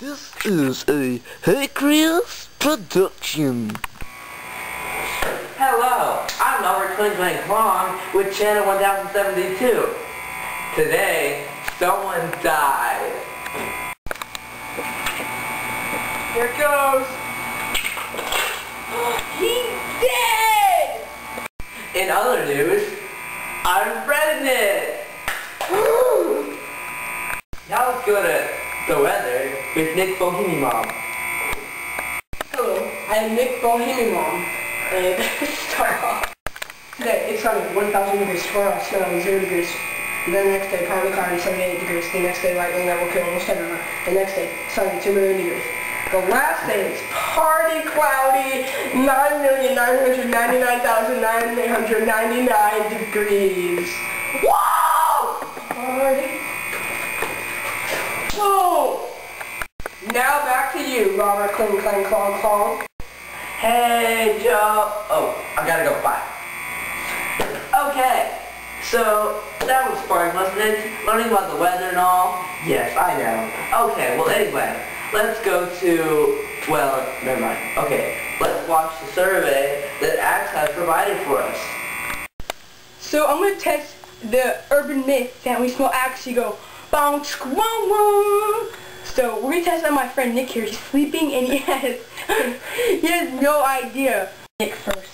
This is a Hey Chris production. Hello, I'm Albert Klinkling Klong with Channel 1072. Today, someone died. Here it goes. He's dead! In other news, I'm pregnant! now let's with Nick Bohemi Mom. Hello, I am Nick Bohemi Mom, and start. Today, it's sunny, 1,000 degrees, tomorrow, snow, 0 degrees. Then the next day, partly cloudy, 78 degrees. The next day, lightning that will kill almost everyone. The next day, sunny, 2 million degrees. The last day is party cloudy, 9,999,999 degrees. Whoa! Party. Whoa! Now back to you, Robert Kling Klang Klong Klong. Hey, Joe. Oh, I gotta go. Bye. Okay, so that was fun, wasn't it? Learning about the weather and all. Yes, I know. Okay, well anyway, let's go to, well, never mind. Okay, let's watch the survey that Axe has provided for us. So I'm gonna test the urban myth that we smell actually go bounce wah So we're gonna test on my friend Nick here. He's sleeping and he has he has no idea. Nick first.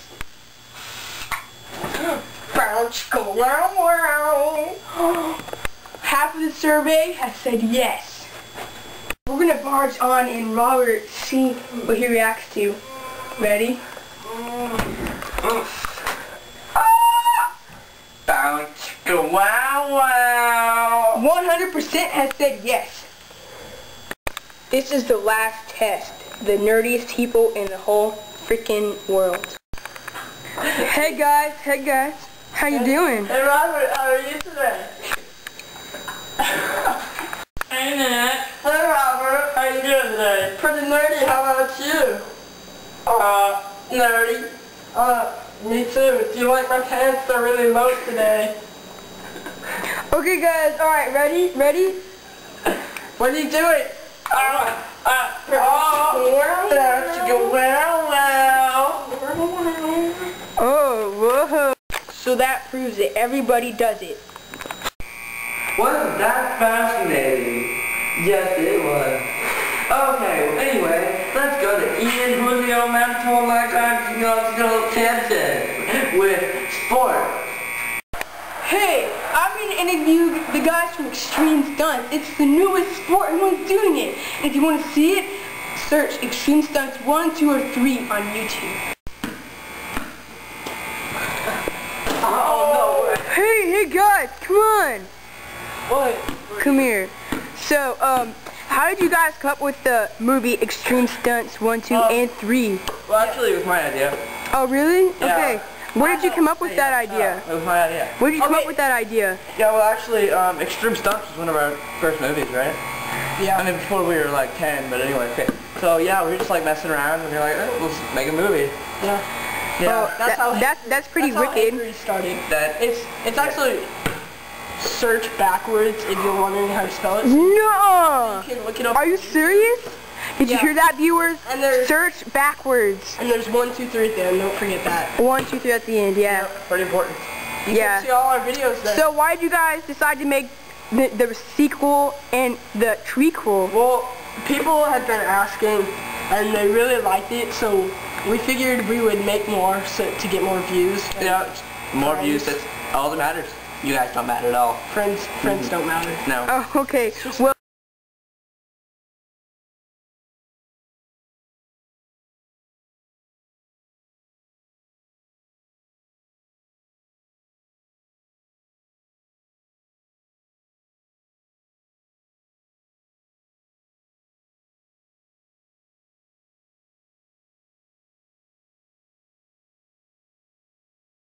Bounce go wow wow. Half of the survey has said yes. We're gonna barge on and Robert see what he reacts to. Ready? Ah! Bounce, go wow wow. 100% has said yes. This is the last test. The nerdiest people in the whole freaking world. Hey guys, hey guys. How you doing? Hey Robert, how are you today? hey Nick. Hey Robert, how you doing today? Pretty nerdy, how about you? Uh, nerdy. Uh, me too. Do you like my pants? They're really low today. Okay guys, alright, ready? Ready? What are you doing? Oh, let's go well, well. Oh, whoa. So that proves it. Everybody does it. Wasn't that fascinating? Yes, it was. Okay, well, anyway, let's go to Ian Julio Mental like I'm National Tension with sport. Hey, I'm going to interview the guys from Extreme Stunts. It's the newest sport. Everyone's doing it. And if you want to see it, search Extreme Stunts 1, 2, or 3 on YouTube. Oh, no. Hey, hey guys, come on. What? Come here. So, um, how did you guys come up with the movie Extreme Stunts 1, 2, Uh, and 3? Well, actually, it was my idea. Oh, really? Yeah. Okay. Where did you come up with that idea? It was my idea. Where did you come Okay. up with that idea? Yeah, well, actually, um, Extreme Stunts was one of our first movies, right? Yeah. I mean, before we were like 10, but anyway, okay. So, yeah, we were just like messing around, and we were like, oh, let's make a movie. Yeah. Yeah. Oh, that- that's, that's pretty wicked. started. that, It's it's actually search backwards if you're wondering how to spell it. No! You can look it up. Are you serious? Did you hear that, viewers? And there's Search backwards. and there's one, two, three at the end. Don't forget that. One, two, three at the end, yeah. pretty important. You Yeah. can see all our videos there. So why did you guys decide to make the, the sequel and the trequel? well, people had been asking, and they really liked it, so we figured we would make more so, to get more views. And Yeah, more Friends. views, that's all that matters. You guys don't matter at all. Friends, friends mm-hmm. don't matter. No. Oh, okay. Well,